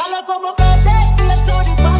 Dale como que te.